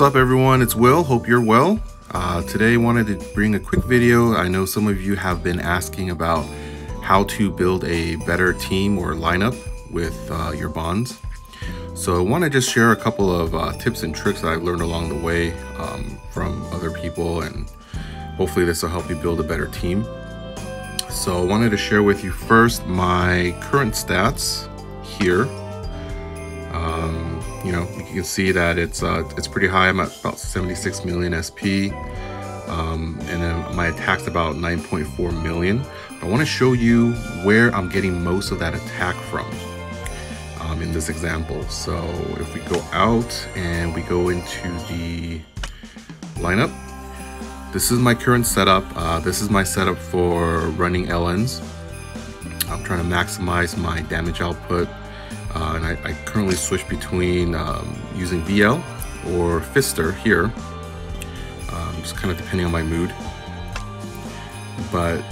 What's up everyone, it's Will, hope you're well. Uh, today I wanted to bring a quick video. I know some of you have been asking about how to build a better team or lineup with uh, your bonds. So I want to just share a couple of uh, tips and tricks that I've learned along the way um, from other people and hopefully this will help you build a better team. So I wanted to share with you first my current stats here. You know, you can see that it's uh, it's pretty high. I'm at about 76 million SP. Um, and then my attack's about 9.4 million. I want to show you where I'm getting most of that attack from um, in this example. So if we go out and we go into the lineup, this is my current setup. Uh, this is my setup for running LNs. I'm trying to maximize my damage output. Uh, and I, I, currently switch between um, using VL or Fister here, um, just kind of depending on my mood. But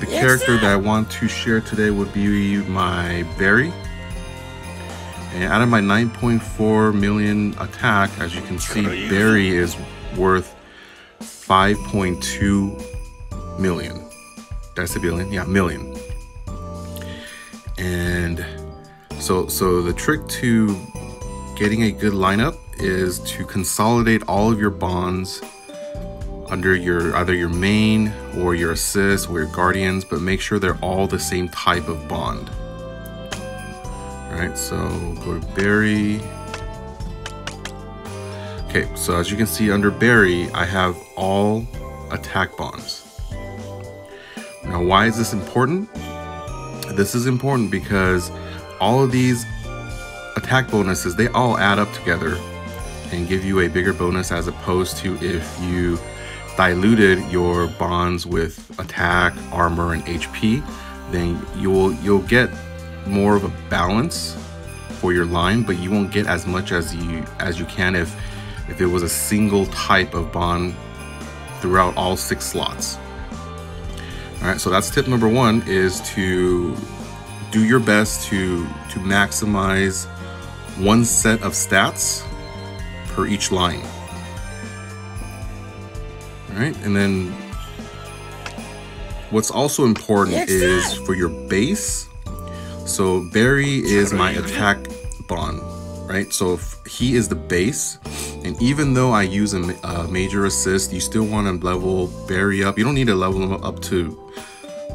the yes, character sir. that I want to share today would be my Barry. And out of my 9.4 million attack, as you can see, Barry is worth 5.2 million. That's a billion, yeah, million. And so, so the trick to getting a good lineup is to consolidate all of your bonds under your either your main or your assist or your guardians, but make sure they're all the same type of bond. All right, so go to Barry. Okay, so as you can see under Barry, I have all attack bonds. Now, why is this important? This is important because all of these attack bonuses, they all add up together and give you a bigger bonus as opposed to if you diluted your bonds with attack, armor, and HP, then you'll you'll get more of a balance for your line, but you won't get as much as you as you can if if it was a single type of bond throughout all six slots. All right, so that's tip number one is to do your best to, to maximize one set of stats per each line. All right, and then what's also important Next is time. for your base. So Barry is my attack bond, right? So if he is the base, and even though I use a, a major assist, you still want to level Barry up. You don't need to level him up to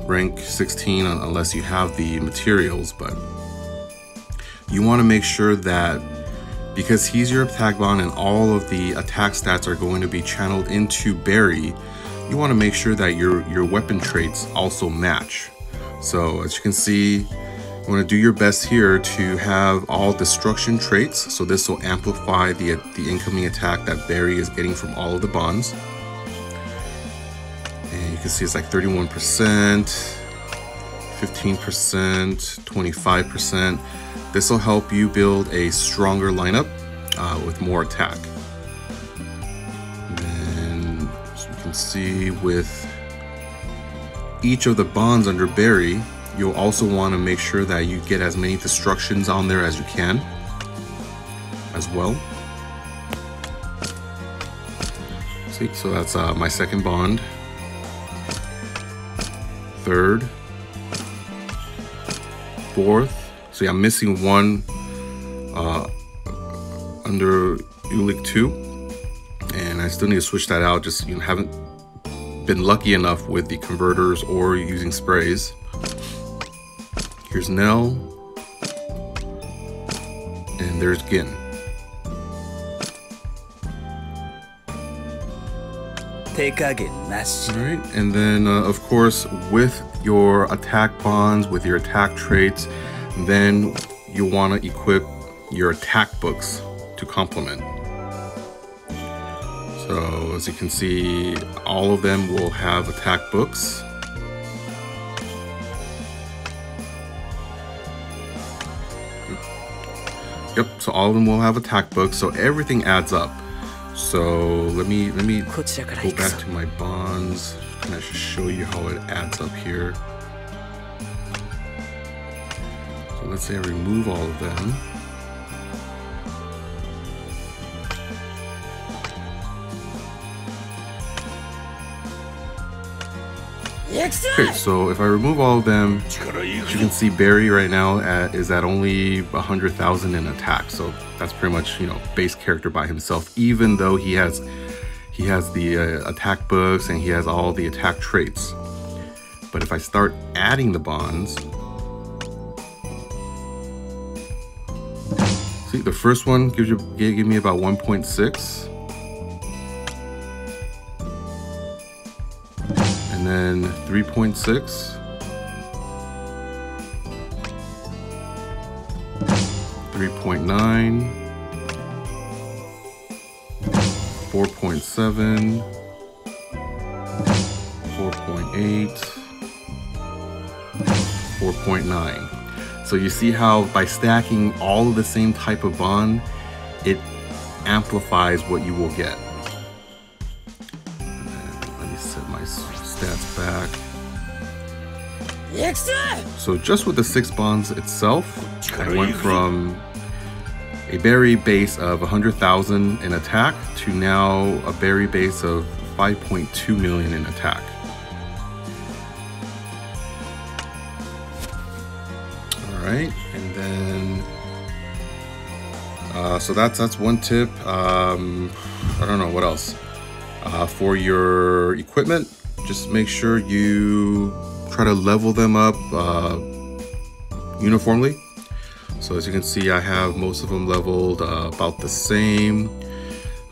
rank 16 unless you have the materials, but you want to make sure that because he's your attack bond and all of the attack stats are going to be channeled into Barry, you want to make sure that your, your weapon traits also match. So as you can see, you want to do your best here to have all destruction traits. So this will amplify the, the incoming attack that Barry is getting from all of the bonds can see it's like 31%, 15%, 25%. This will help you build a stronger lineup uh, with more attack. And then, as you can see with each of the bonds under Barry, you'll also want to make sure that you get as many destructions on there as you can as well. See, so that's uh, my second bond third, fourth. See, I'm missing one uh, under Ulik 2, and I still need to switch that out. Just you know, haven't been lucky enough with the converters or using sprays. Here's Nell, and there's Gin. Alright, and then uh, of course with your attack bonds, with your attack traits, then you want to equip your attack books to complement. So as you can see, all of them will have attack books. Yep, so all of them will have attack books, so everything adds up. So let me let me go back to my bonds. and I of show you how it adds up here. So let's say I remove all of them. Okay, so if I remove all of them, you can see Barry right now at, is at only 100,000 in attack. So that's pretty much, you know, base character by himself, even though he has he has the uh, attack books and he has all the attack traits. But if I start adding the bonds, see the first one gives you give me about 1.6. And then 3.6. 3.9 4.7, 4.8, 4.9. So you see how by stacking all of the same type of bond, it amplifies what you will get. So just with the six bonds itself, I went from a Barry base of 100,000 in attack to now a Barry base of 5.2 million in attack. All right, and then uh, so that's that's one tip. Um, I don't know what else. Uh, for your equipment, just make sure you try to level them up uh, uniformly so as you can see, I have most of them leveled uh, about the same.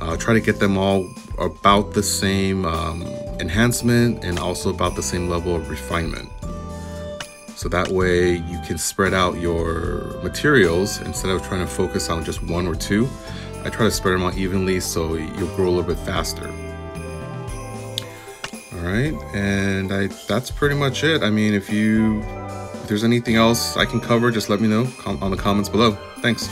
Uh, try to get them all about the same um, enhancement and also about the same level of refinement. So that way you can spread out your materials instead of trying to focus on just one or two. I try to spread them out evenly so you'll grow a little bit faster. Right, and I that's pretty much it. I mean, if you if there's anything else I can cover, just let me know on the comments below. Thanks.